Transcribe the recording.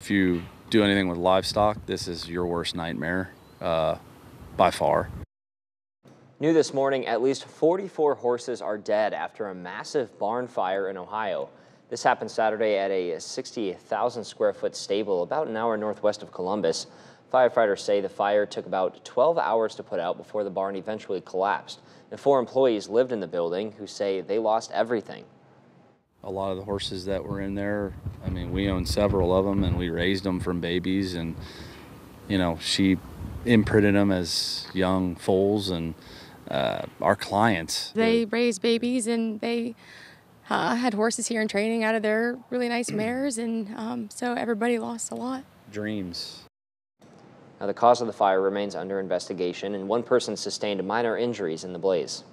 If you do anything with livestock, this is your worst nightmare uh, by far. New this morning, at least 44 horses are dead after a massive barn fire in Ohio. This happened Saturday at a 60,000 square foot stable about an hour northwest of Columbus. Firefighters say the fire took about 12 hours to put out before the barn eventually collapsed. And four employees lived in the building who say they lost everything. A lot of the horses that were in there, I mean, we own several of them and we raised them from babies and, you know, she imprinted them as young foals and uh, our clients. They raised babies and they uh, had horses here in training out of their really nice mares, and um, so everybody lost a lot. Dreams. Now, the cause of the fire remains under investigation, and one person sustained minor injuries in the blaze.